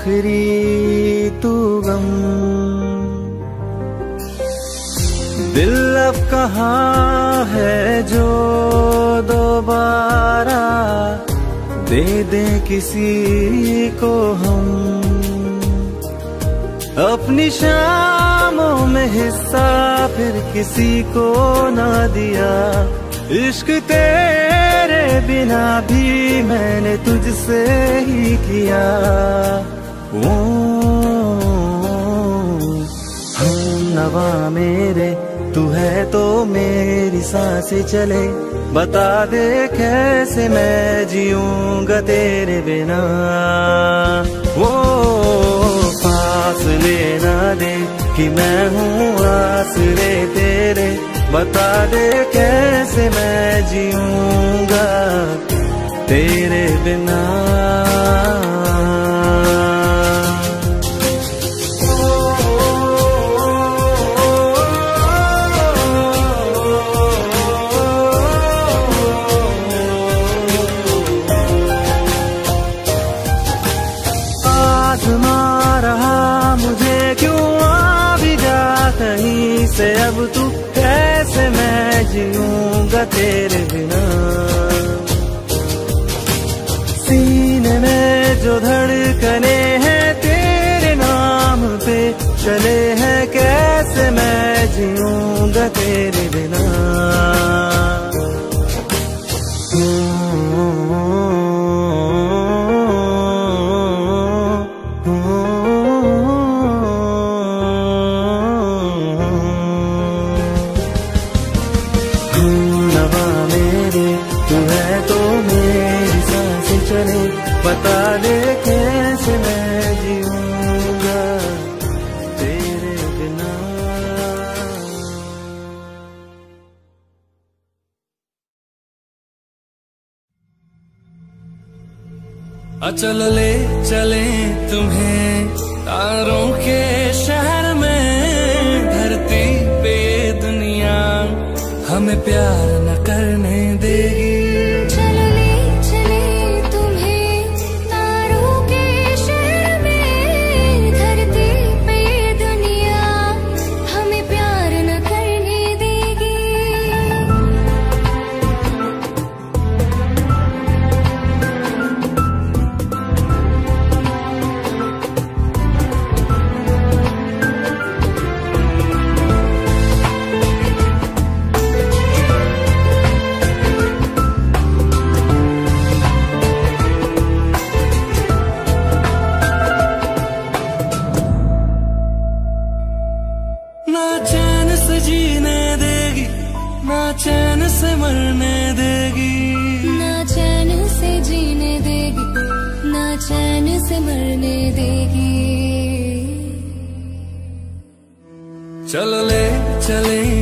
आखिरी तू गम। दिल अब कहाँ है जो दोबारा? दे दे किसी को हम। अपनी शामों में हिस्सा फिर किसी को ना दिया। इश्क तेरे बिना भी मैंने तुझसे ही किया। हम नवा मेरे तू है तो मेरी साँसें चले बता दे कैसे मैं जीऊँगा तेरे बिना वो पास लेना दे कि मैं हूँ आसरे तेरे बता दे कैसे मैं जीऊँगा तेरे बिना चलो ले चले।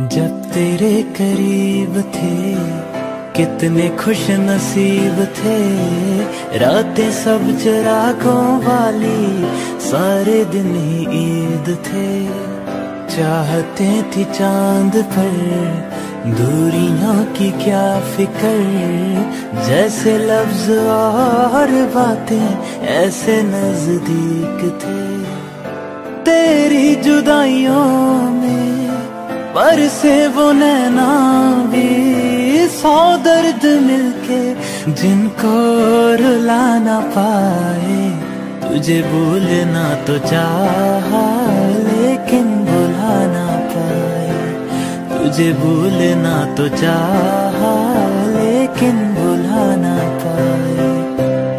जब तेरे करीब थे, कितने खुश नसीब थे। रातें सब चरागों वाली, सारे दिन ही ईद थे। चाहते थी चाँद पर, दूरियों की क्या फ़िक्र। जैसे लफ्ज और बातें, ऐसे नज़दीक थे। तेरी जुदाइयों में पर से वो नैना भी सौ दर्द मिलके जिनको रुला ना पाए। तुझे भूलना तो चाहा, लेकिन भुला ना पाए। तुझे भूलना तो चाहा, लेकिन भुला ना पाए।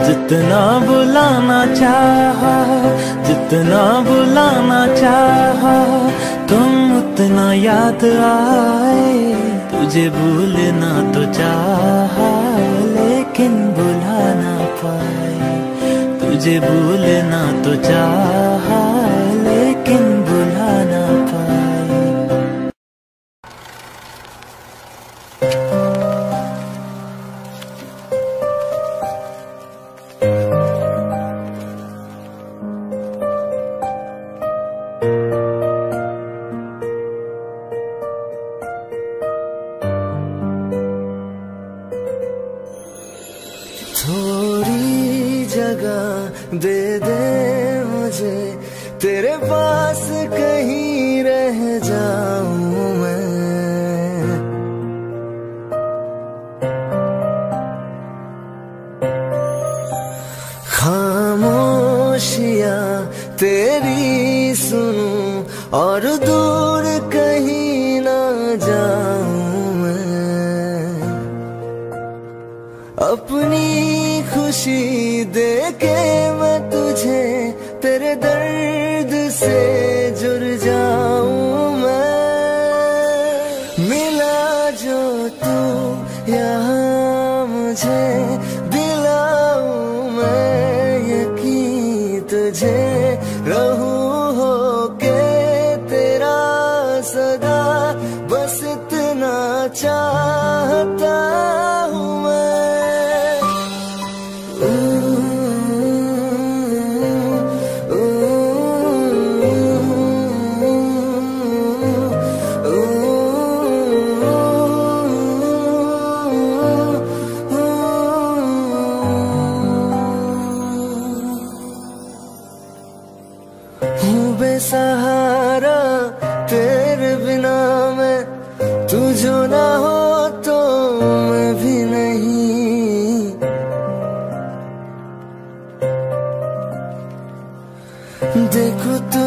जितना बुलाना चाहा, जितना बुलाना चाहा उतना याद आए, तुझे भूलना तो चाहा, लेकिन भुला ना पाए। तुझे भूलना तो चाहा तुझे रहूँ हो के तेरा सदा बस इतना चाहता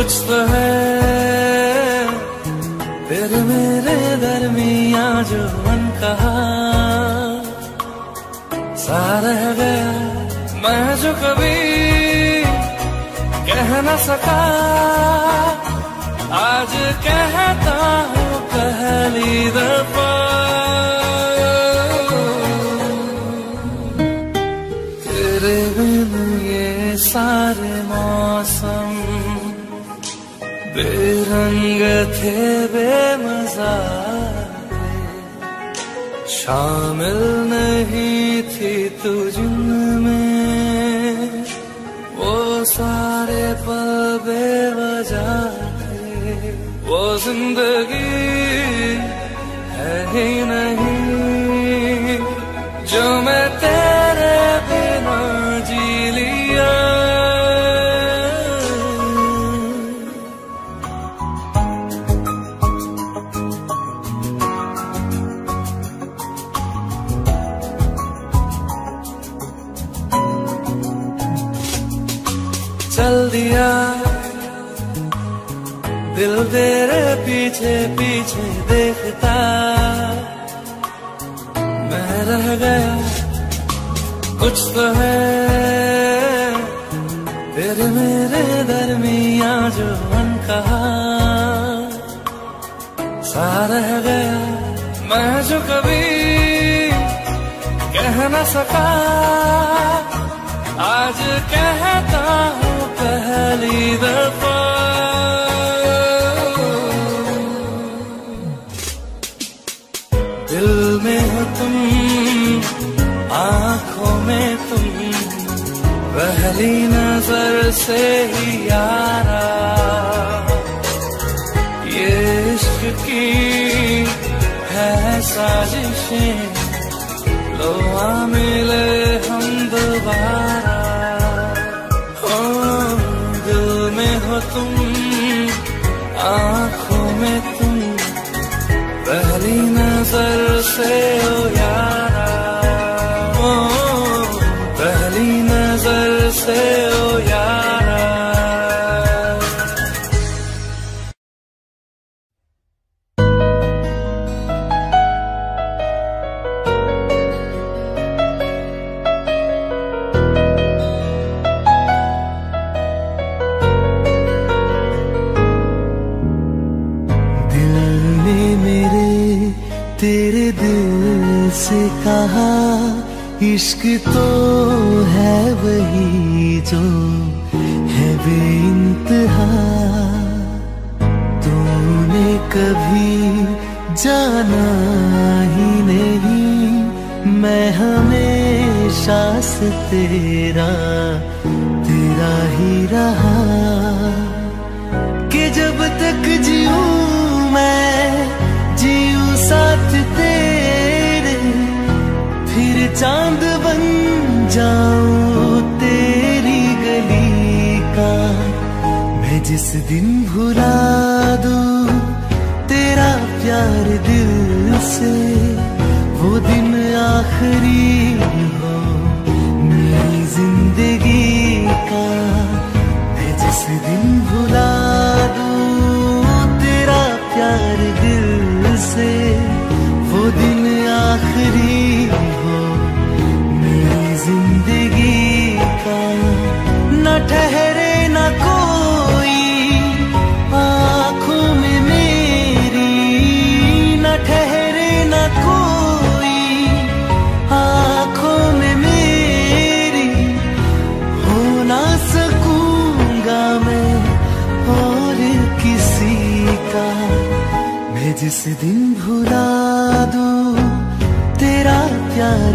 कुछ तो है। तेरे मेरे दरमिया जो मन कहा सा रह गया। मैं जो कभी कह न सका, आज कहता हूँ, पहली दफ़ा। बेरंग थे बेमजा शामिल नहीं थी तू जिनमें वो सारे पल बेवजह थे। वो ज़िंदगी है ही नहीं। देखता मैं रह गया। कुछ तो है। तेरे मेरे दरमिया जो मन कहा सा रह गया। मैं जो कभी कह न सका। आज कहता हूँ पहली दफ़ा। पहली नज़र से ही यारा। ये इश्क की है साजिशें लो आ मिले हम दोबारा। हो, दिल में हो तुम, आँखों में तुम, पहली नज़र से इश्क तो है वही जो है बे तूने कभी जाना ही नहीं, मैं हमेशा से तेरा दिन भुला दो तेरा प्यार दिल से वो दिन आखिरी दिन भुला दूँ तेरा प्यार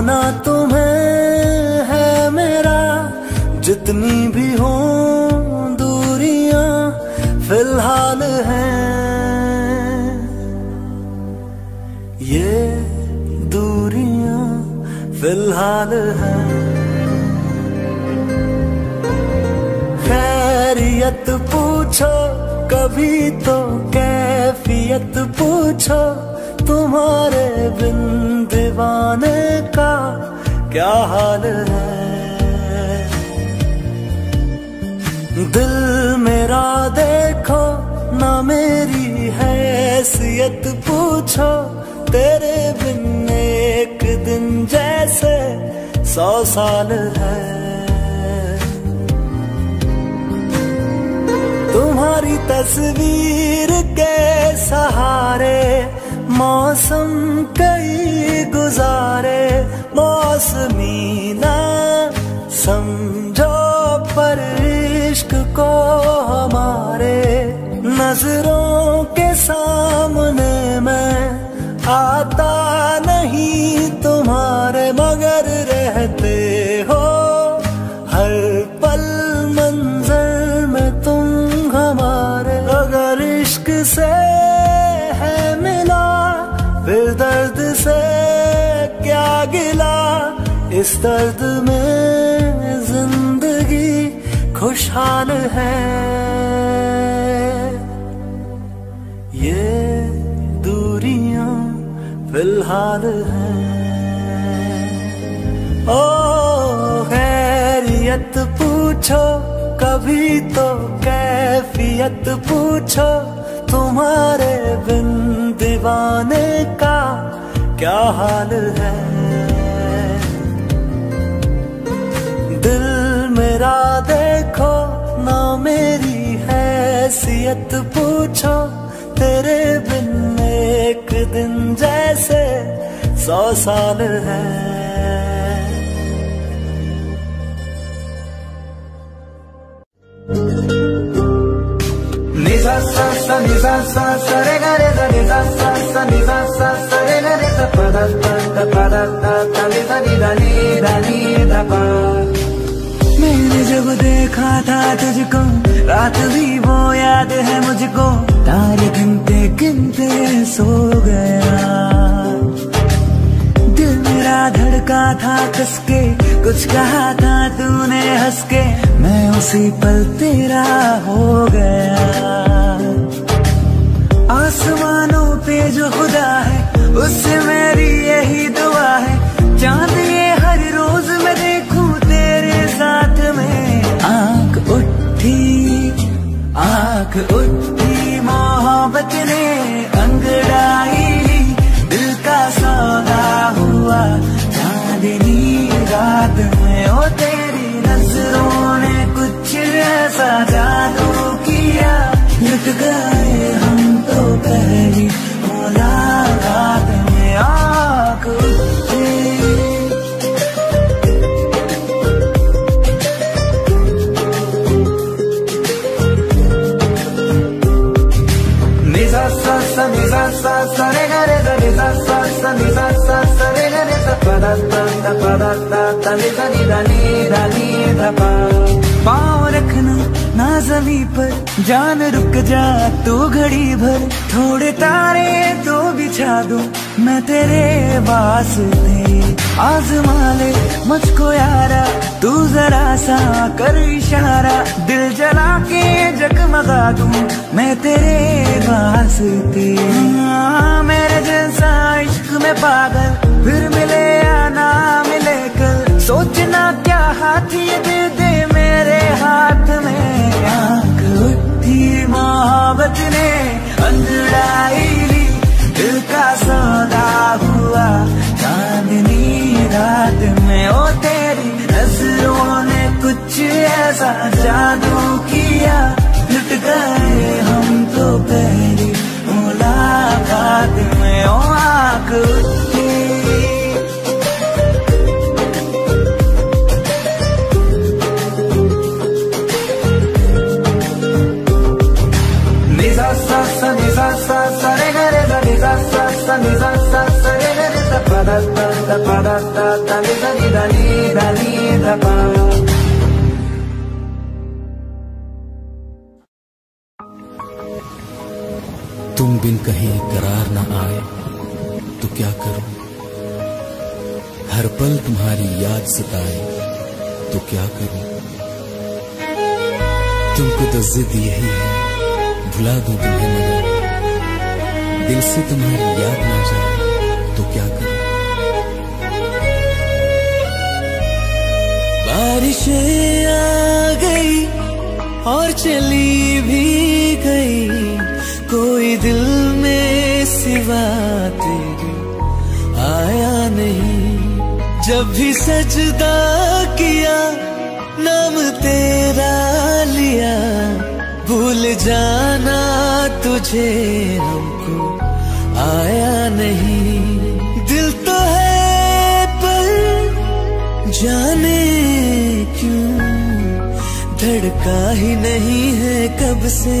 होना तुम्हें है मेरा। जितनी भी हो दूरियाँ फ़िलहाल हैं। ये दूरियाँ फ़िलहाल हैं। खैरियत पूछो, कभी तो कैफियत पूछो, तुम्हारे बिन दीवाने का क्या हाल है? दिल मेरा देखो ना मेरी हैसियत पूछो, तेरे बिन एक दिन जैसे सौ साल है। तुम्हारी तस्वीर के सहारे मौसम कई गुजारे, मौसमी ना समझो पर इश्क को हमारे। नज़रों के सामने मैं आता नहीं तुम्हारे। गिला इस दर्द में ज़िंदगी खुशहाल है ये दूरियाँ फ़िलहाल हैं ओ खैरियत पूछो कभी तो कैफियत पूछो तुम्हारे बिन दीवाने का क्या हाल है देखो ना मेरी हैसियत पूछो तेरे बिन एक दिन जैसे सौ साल है sa sa nisa sa sa re ga re sa nisa sa sa nisa sa sa re ga re sa pa da pa da pa da da da ni da ni da ni da ni da pa जब देखा था तुझको, रात भी वो याद है मुझको। तारे गिनते गिनते सो गया। दिल मेरा धड़का था कसके, कुछ कहा था तूने हंस के मैं उसी पल तेरा हो गया। आसमानों पे जो खुदा है, उससे मेरी यही दुआ है। चाँद ये हर रोज मैं उठी। आँख उठी मोहब्बत ने अंगड़ाई दिल का सौदा हुआ, चांदनी रात में। ओ तेरी नज़रों ने कुछ ऐसा जादू किया। लुट गए हम तो पहली। Pa पाँव रखना ना जमी पर जान रुक जा तू घड़ी भर। थोड़े तारे तो बिछा दो मैं तेरे वास्ते आजमा ले मुझको यारा तू जरा सा कर इशारा। दिल जला के जगमगा दूँ मैं तेरे वास्ते हाँ, मेरे जैसा इश्क में पागल फिर मिले या ना मिले कल, सोचना क्या हाथ ये दे दे मेरे हाथ में। आँख उठी मोहब्बत ने अंजड़ाई ली, दिल का सौदा हुआ। चांदनी रात में, ओ तेरी नज़रों ने कुछ ऐसा जादू किया। लुट गए हम तो पहली मुलाकात में, ओ आँख बिन कहीं करार ना आए तो क्या करूँ? हर पल तुम्हारी याद सताए तो क्या करूँ? तुमको तो जिद यही है, भुला दूँ तुम्हें मगर दिल से तुम्हारी याद ना जाए तो क्या करूँ? बारिश आ गई और चली भी गई। कोई दिल में सिवा तेरे आया नहीं। जब भी सजदा किया, नाम तेरा लिया। भूल जाना तुझे हमको, आया नहीं। दिल तो है पर जाने क्यों? धड़का ही नहीं है कब से।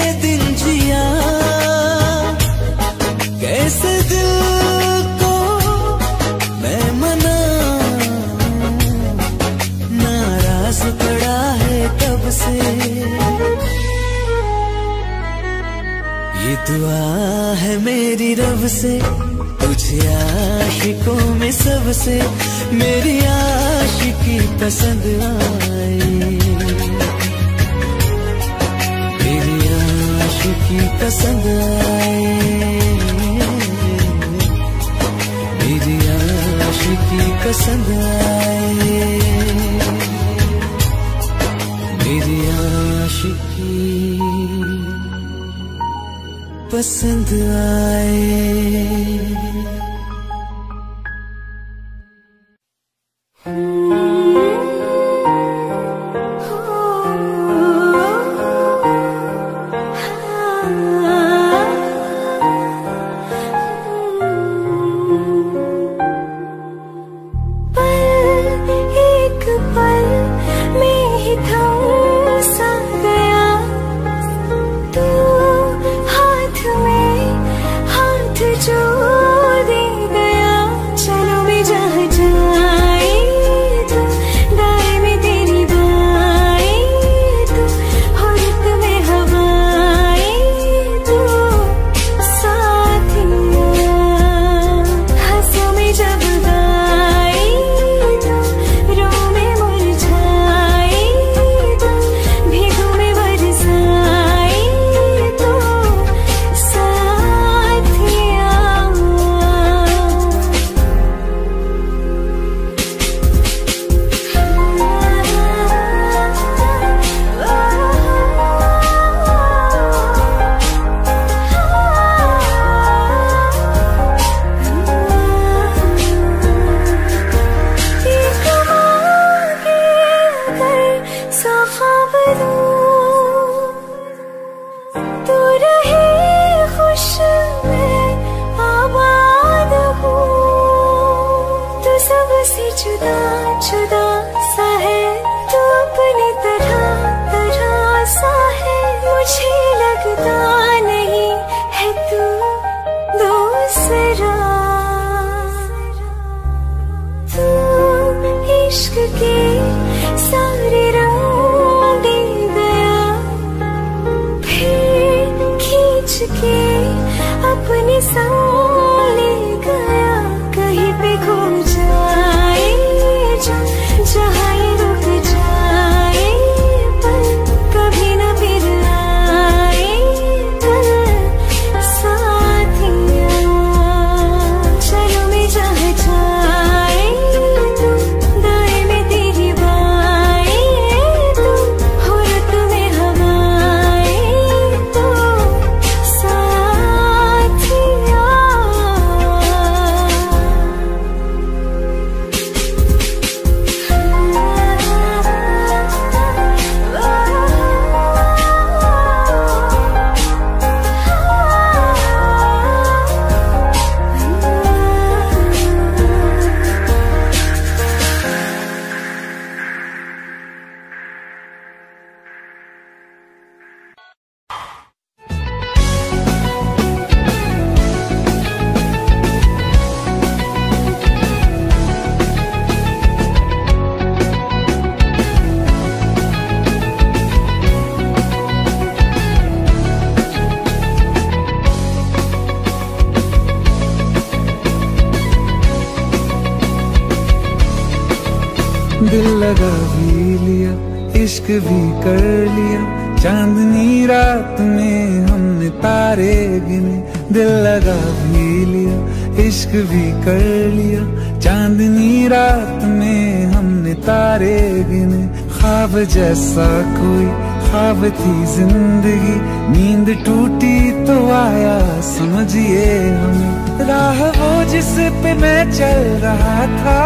ख्वाब जैसा कोई ख्वाब थी ज़िंदगी, नींद टूटी तो आया, समझिए हमें। राह वो जिस पे मैं चल रहा था,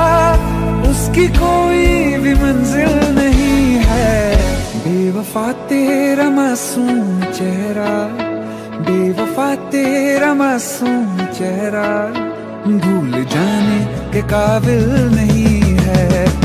उसकी कोई भी मंजिल नहीं है। बेवफा तेरा मासूम चेहरा, बेवफा तेरा मासूम चेहरा, भूल जाने के काबिल नहीं है।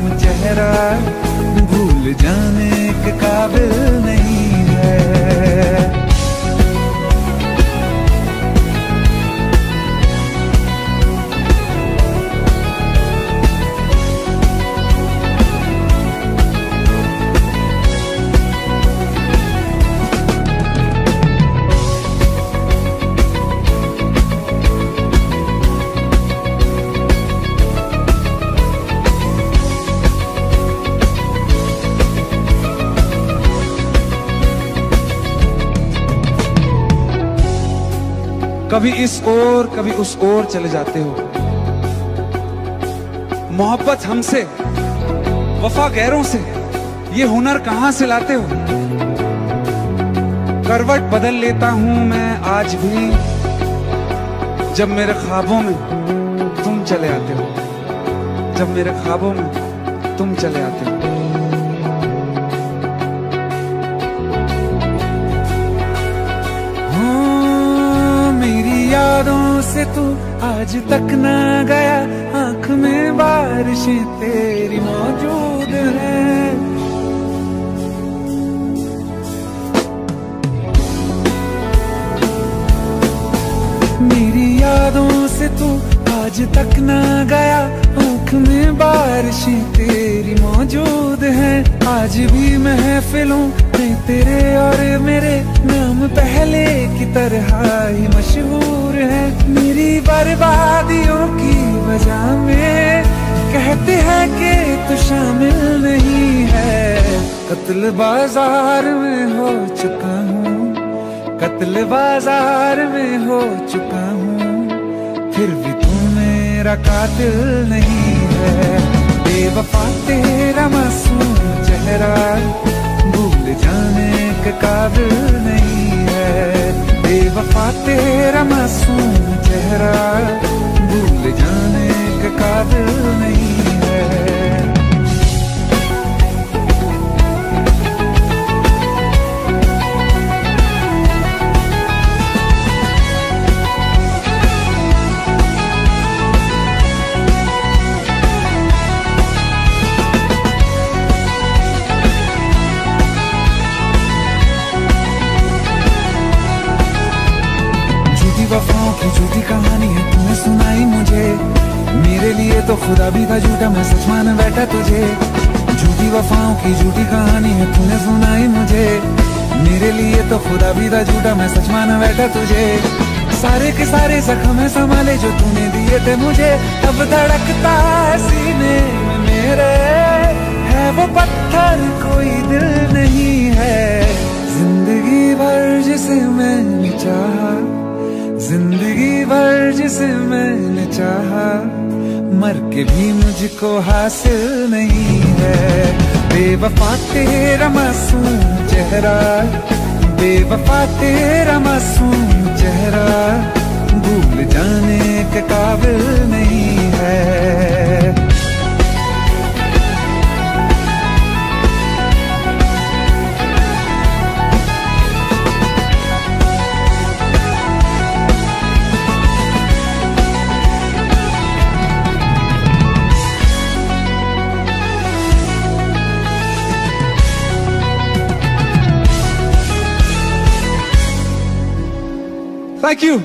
चेहरा भूल जाने के काबिल नहीं है। कभी इस ओर, कभी उस ओर चले जाते हो। मोहब्बत हमसे, वफा गैरों से, ये हुनर कहाँ से लाते हो? करवट बदल लेता हूँ मैं आज भी, जब मेरे ख्वाबों में तुम चले आते हो। जब मेरे ख्वाबों में तुम चले आते हो। यादों से तू आज तक ना गया। आँख में बारिशें तेरी मौजूद है। मेरी यादों से तू आज तक ना गया। आँख में बारिशें तेरी मौजूद है। आज भी महफिलों में तेरे और मेरे नाम पहले की तरह ही मशहूर है मेरी बर्बादियों की वजह में। कहते हैं कि तू शामिल नहीं है। कत्ल बाज़ार में हो चुका हूँ। कत्ल बाज़ार में हो चुका हूँ। फिर भी तू मेरा कातिल नहीं है। बेवफा तेरा मासूम चेहरा भूल जाने के काबिल नहीं है। बेवफा तेरा मासूम चेहरा भूल जाने का काबिल नहीं। तो खुदा भी था झूठा, मैं सच मान बैठा तुझे। झूठी वफाओं की झूठी कहानी है, तूने सुनाई मुझे। मेरे लिए तो खुदा भी था झूठा, मैं सच मान बैठा तुझे। सारे के सारे जख्म है संभाले जो तूने दिए थे मुझे। अब धड़कता है सीने मेरे। है वो पत्थर, कोई दिल नहीं है। ज़िंदगी भर जिसे मैंने चाहा, ज़िंदगी भर जिसे मैंने चाहा। मर के भी मुझको हासिल नहीं है। बेवफा तेरा मासूम चेहरा, बेवफा तेरा मासूम चेहरा भूल जाने के काबिल नहीं है। थैंक यू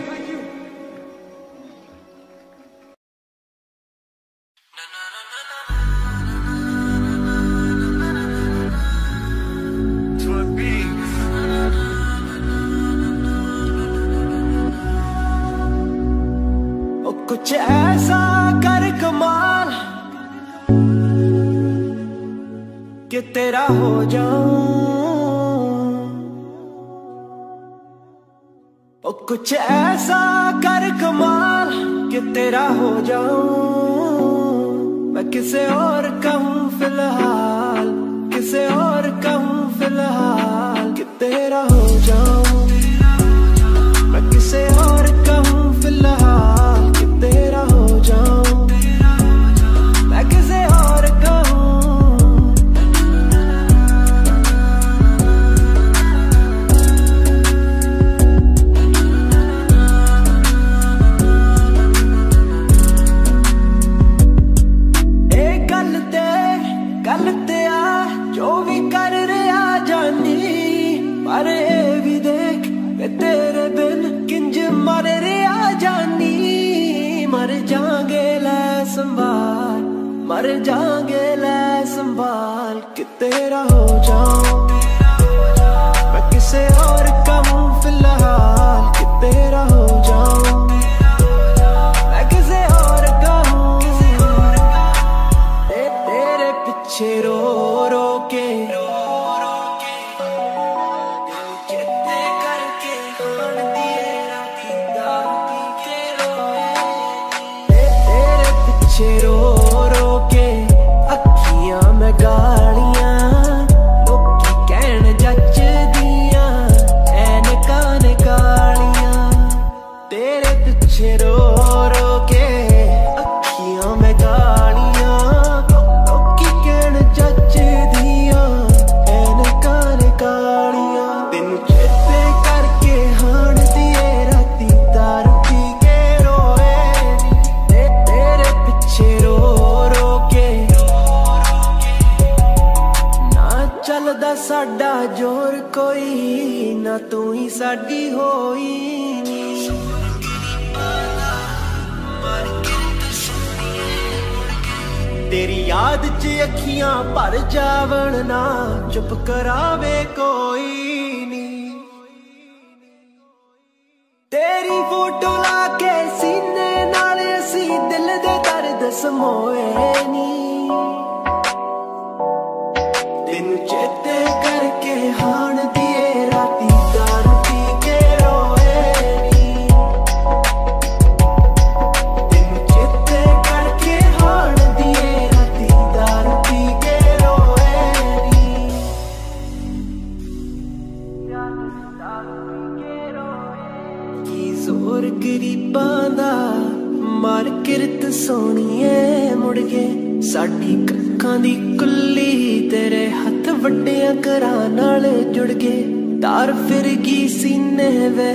कुछ ऐसा कर कमाल कि तेरा हो जाऊँ। कुछ ऐसा कर कमाल कि तेरा हो जाऊँ। मैं किसे और कहूँ फ़िलहाल? किसे और कहूँ फ़िलहाल कि तेरा हो जाऊँ? मैं किसे और कहूँ ਯਾਦ 'ਚ ਅੱਖੀਆਂ ਭਰ ਜਾਵਣ ਨਾ, ਚੁੱਪ ਕਰਾਵੇ ਕੋਈ ਨੀ। ਤੇਰੀ ਫੋਟੋ ਲਾ ਕੇ ਸੀਨੇ ਨਾਲ ਅਸੀਂ ਦਿਲ ਦੇ ਦਰਦ ਸਮੋਏ ਨੀ। ਤੈਨੂੰ ਚੇਤੇ ਕਰਕੇ ਹਾਣ ਕਿਰਤ ਮੁੜ ਗਏ ਸਾਡੀ ਕੱਖਾਂ ਦੀ ਕੁੱਲੀ ਤੇਰੇ ਹੱਥ ਵੱਡਿਆਂ ਘਰਾਂ ਨਾਲ ਜੁੜ ਗਏ। ਤਾਰ ਫਿਰ ਗਈ ਸੀਨੇ ਵੇ,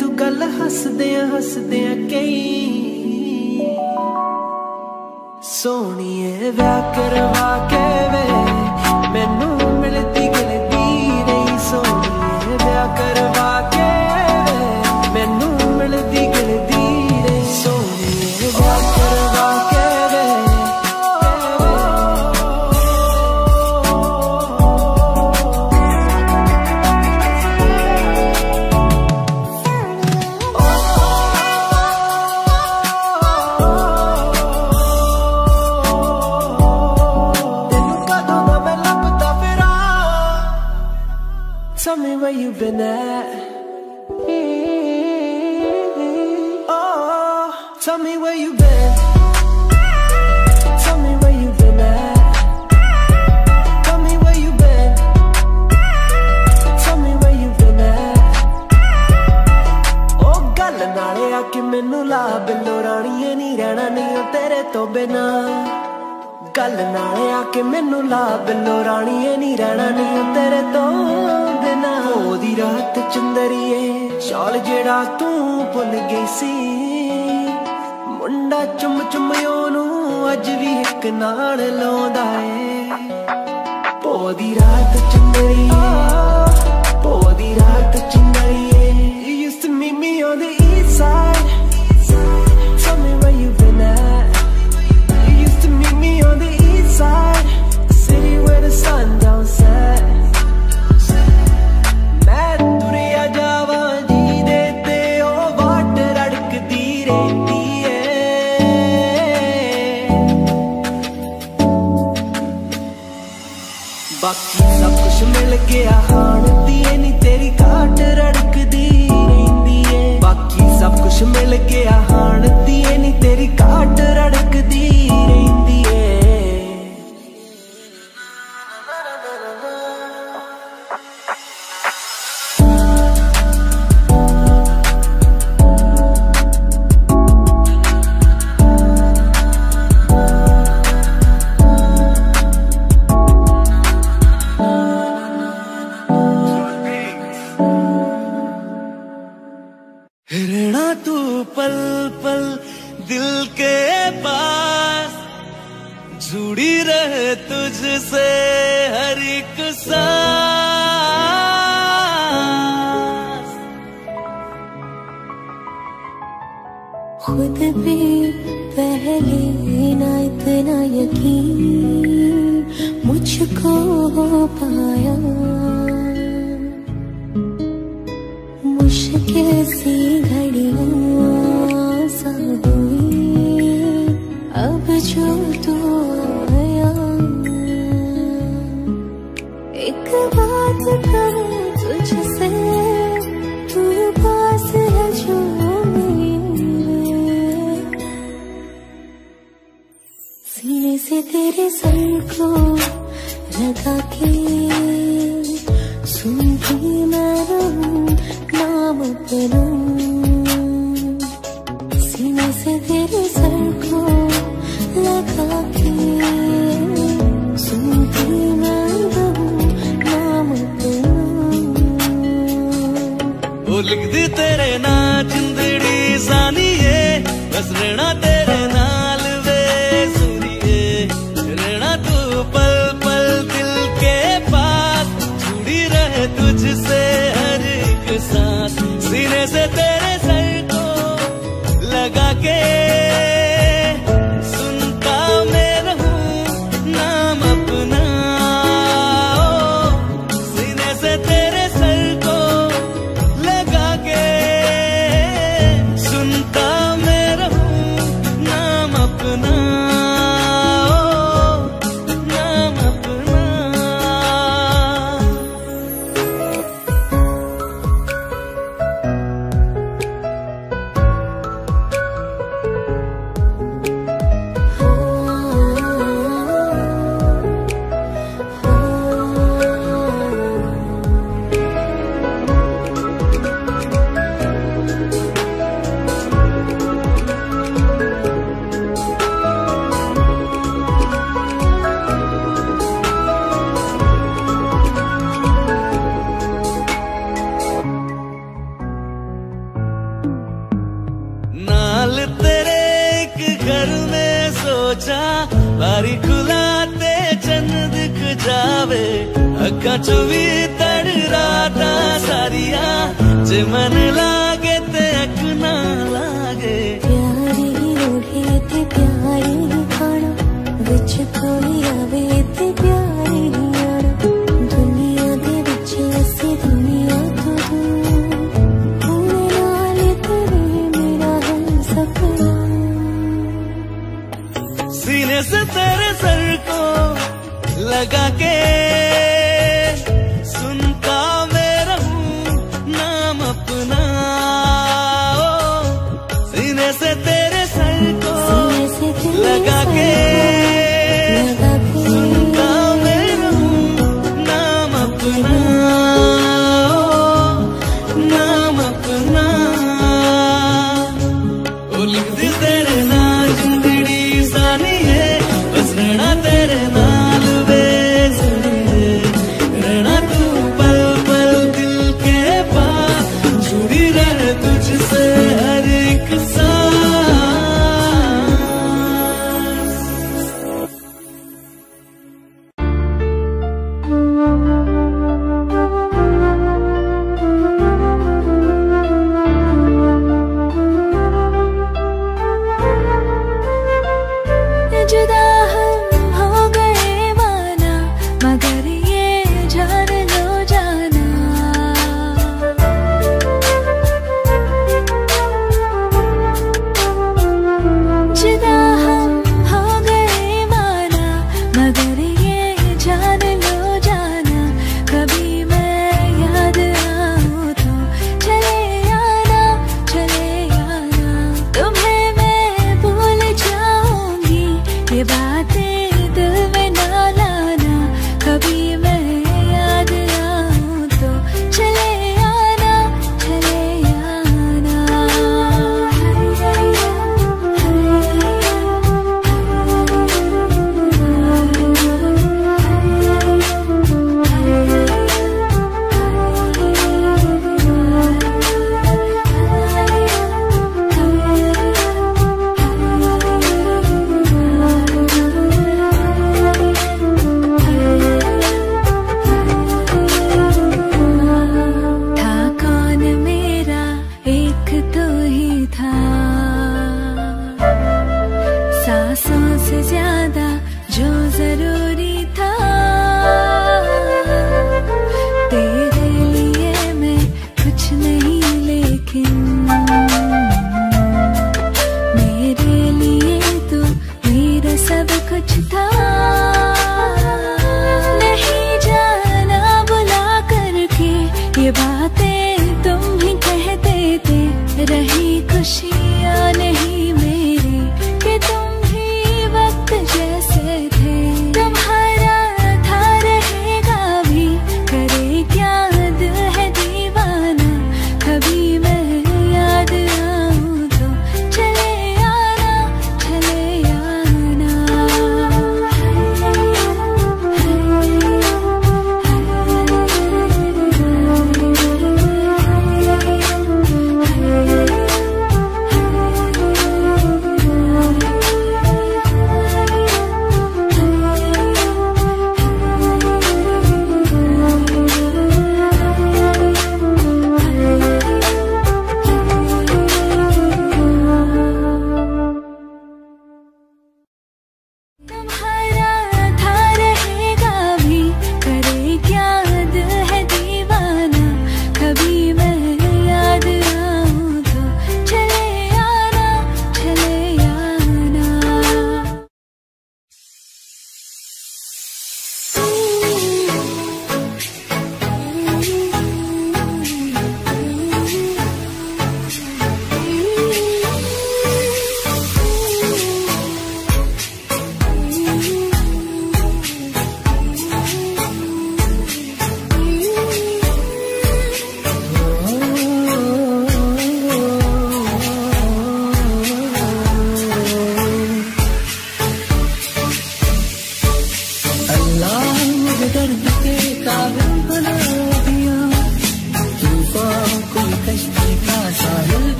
ਤੂੰ ਗੱਲ ਹੱਸਦਿਆਂ ਹੱਸਦਿਆਂ ਕਈ ਸੋਨੀਏ ਵਿਆਹ ਕਰਵਾ ਕੇ ਵੇ, ਮੈਨੂੰ you've been at? ਗੱਲ ਨਾਲੇ ਆ ਕਿ ਮੈਨੂੰ ਲਾ ਬਿੱਲੋ ਰਾਣੀਏ ਨਹੀਂ ਰਹਿਣਾ ਨਹੀਂ ਤੇਰੇ ਤੋਂ ਬਿਨਾ। ਉਹਦੀ ਰਾਤ ਚੰਦਰੀਏ ਸ਼ਾਲ ਜਿਹੜਾ ਤੂੰ ਭੁੱਲ ਗਈ ਸੀ। ਮੁੰਡਾ ਚੁੰਮ ਚੁੰਮਿਓ ਨੂੰ ਅੱਜ ਵੀ ਇੱਕ ਨਾਲ ਲਾਉਂਦਾ ਏ। ਪੋ ਦੀ ਰਾਤ ਚੰਦਰੀਏ ਪੋ ਦੀ ਰਾਤ ਚੰਦਰੀਏ। ਲੱਗਿਆ ਹਾਣਦੀ ਏ ਨੀ ਤੇਰੀ ਕਾਟ ਰੜਕਦੀ ਰਹਿੰਦੀ ਏ। ਬਾਕੀ ਸਭ ਕੁਝ ਮਿਲ ਗਿਆ ਹਾਣਦੀ ਏ ਨੀ ਤੇਰੀ